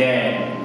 Yeah.